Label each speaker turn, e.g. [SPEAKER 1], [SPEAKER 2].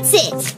[SPEAKER 1] That's it!